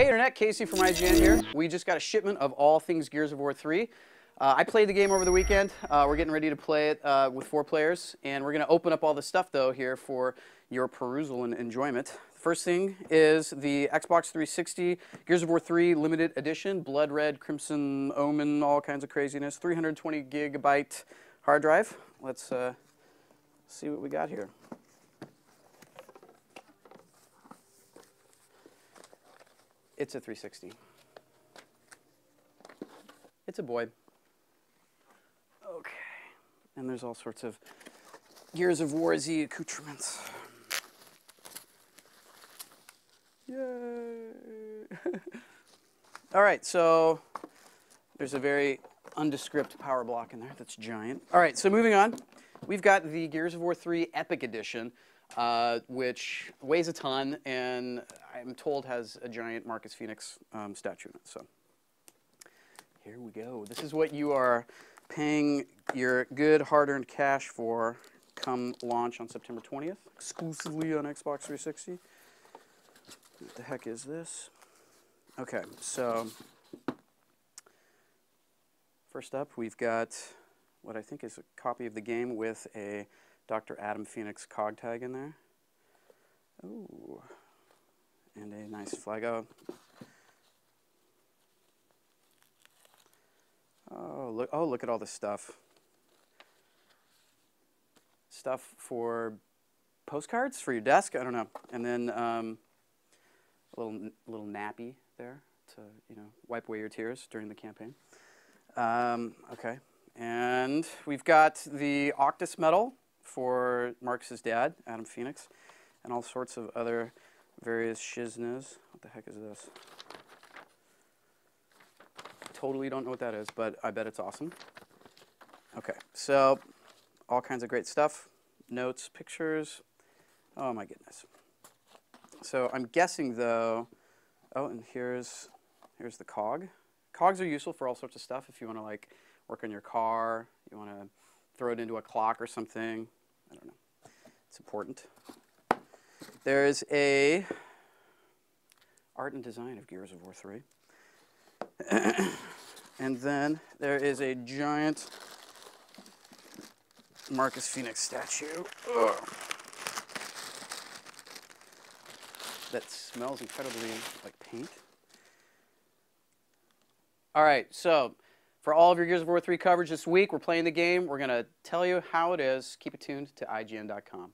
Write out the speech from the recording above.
Hey Internet, Casey from IGN here. We just got a shipment of all things Gears of War 3. Uh, I played the game over the weekend. Uh, we're getting ready to play it uh, with four players, and we're going to open up all the stuff though here for your perusal and enjoyment. First thing is the Xbox 360 Gears of War 3 limited edition, blood red, crimson omen, all kinds of craziness, 320 gigabyte hard drive. Let's uh, see what we got here. It's a 360. It's a boy. Okay. And there's all sorts of Gears of War Z accoutrements. Yay! all right, so there's a very undescript power block in there that's giant. All right, so moving on. We've got the Gears of War 3 Epic Edition, uh, which weighs a ton and I'm told has a giant Marcus Fenix um, statue in it. So here we go. This is what you are paying your good hard-earned cash for come launch on September 20th, exclusively on Xbox 360. What the heck is this? Okay, so first up we've got what I think is a copy of the game with a Dr. Adam Fenix cog tag in there. Ooh and a nice flag out. Oh, look, oh, look at all this stuff. Stuff for postcards for your desk, I don't know. And then um, a little, little nappy there to, you know, wipe away your tears during the campaign. Um, okay, and we've got the Octus medal for Marx's dad, Adam Fenix, and all sorts of other various shiznas. What the heck is this? Totally don't know what that is, but I bet it's awesome. Okay, so all kinds of great stuff. Notes, pictures. Oh my goodness. So I'm guessing though, oh, and here's, here's the cog. Cogs are useful for all sorts of stuff. If you want to like work on your car, you want to throw it into a clock or something. I don't know. It's important. There's a art and design of Gears of War 3. and then there is a giant Marcus Fenix statue. Ugh. That smells incredibly like paint. All right, so for all of your Gears of War 3 coverage this week, we're playing the game. We're going to tell you how it is. Keep it tuned to IGN.com.